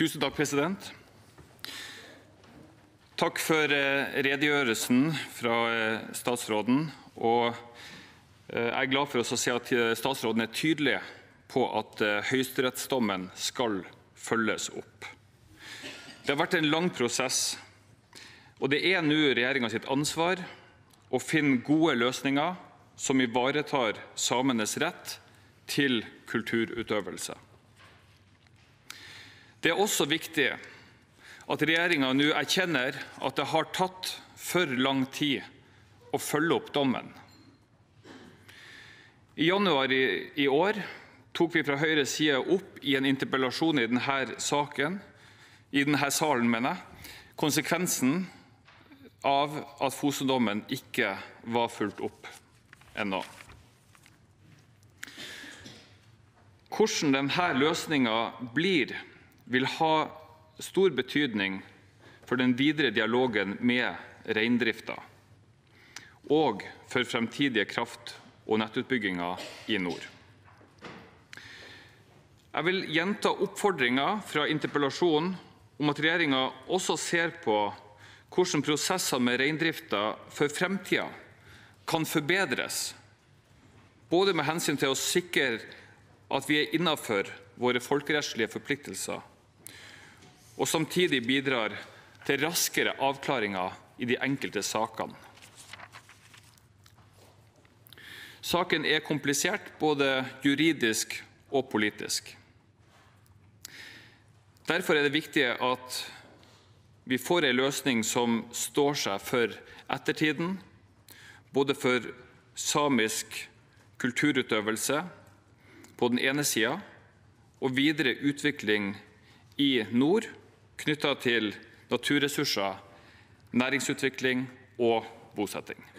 Tusen takk, president. Takk for eh, redegjørelsen fra eh, statsråden. Og eh, jeg er glad for å si at statsråden er tydelig på at høyesterettsdommen skal følges opp. Det har vært en lang prosess, og det er nå regjeringa sitt ansvar å finne gode løsninger som ivaretar samenes rett til kulturutøvelse. Det er også viktig at regjeringen nå erkjenner at det har tatt for lang tid å følge opp dommen. I januar i år tok vi fra Høyres side opp i en interpellasjon i denne salen, mener jeg, konsekvensen av at Fosen-dommen ikke var fulgt opp ennå. Hvordan denne løsningen blir, vil ha stor betydning for den videre dialogen med reindrifta og for fremtidige kraft- og nettutbygginger i nord. Jeg vil gjenta oppfordringen fra interpellasjonen om at regjeringa også ser på hvordan prosesser med reindrifta for fremtida kan forbedres, både med hensyn til å sikre at vi er innenfor våre folkerettslige forpliktelser, og samtidig bidrar til raskere avklaringer i de enkelte sakene. Saken er komplisert, både juridisk og politisk. Derfor er det viktig at vi får en løsning som står seg for ettertiden, både for samisk kulturutøvelse på den ene siden og videre utvikling i nord knytta til naturressurser, næringsutvikling og bosetting.